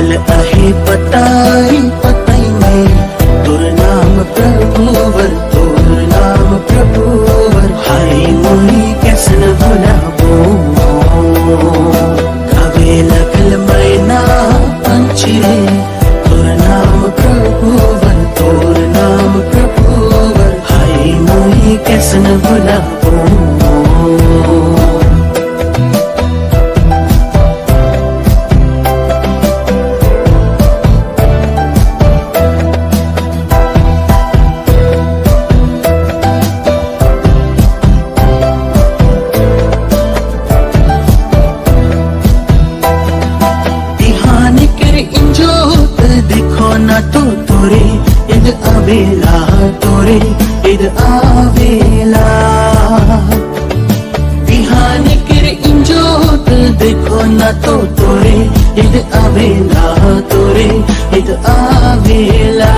अटल आहे पताई पताई में। तुर नाम प्रभुवर, तुर नाम प्रभुवर। हरि मोहि कैसन भुलाबो कवे लगल मैना पंछी। तुर नाम प्रभुवर, तुर नाम प्रभुवर। हरि मोहि कैसन भुलाबो तो तोरे इद आवेला तोरे इद आवेला ध्यानिकरे इंजोत देखो ना तो तोरे इद आवेला तोरे इद आवेला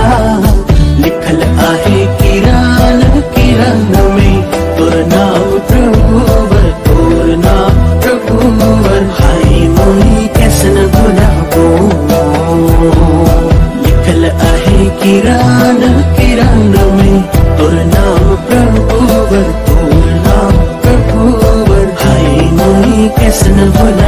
किरण में नाम प्रभुवर तू प्रभुवर। हाय मुनि कृष्ण बोला